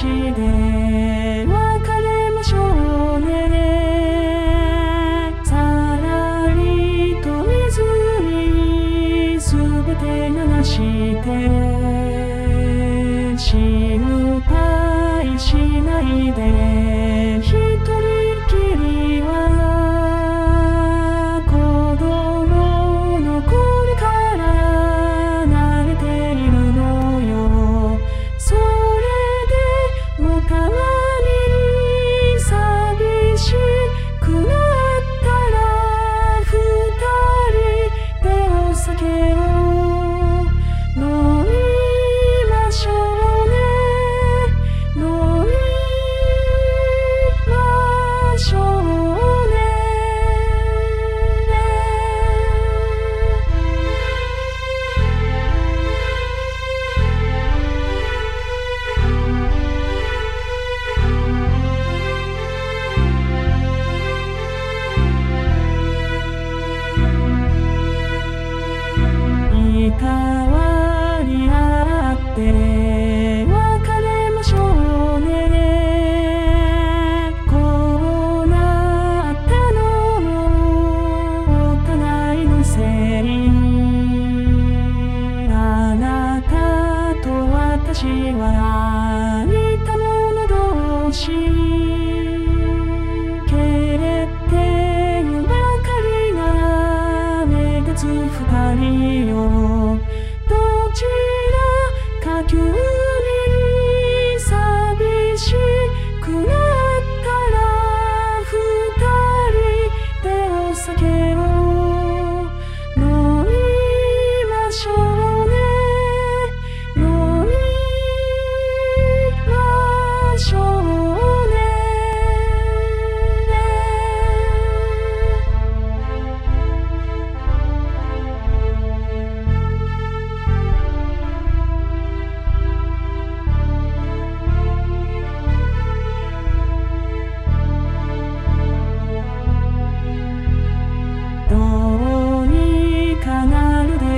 しで別れましょうね。さらりと水にすべて流して。私はあたもの同士。蹴れてばかりな目立つ二人。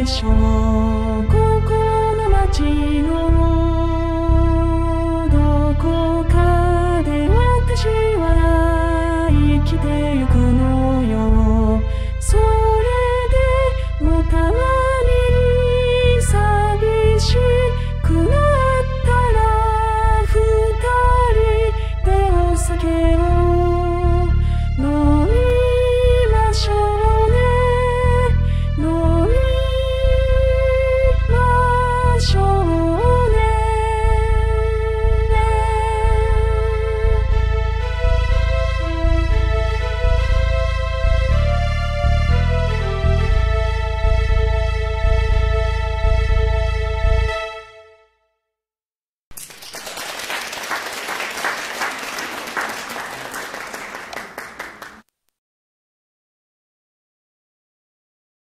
こ心の街の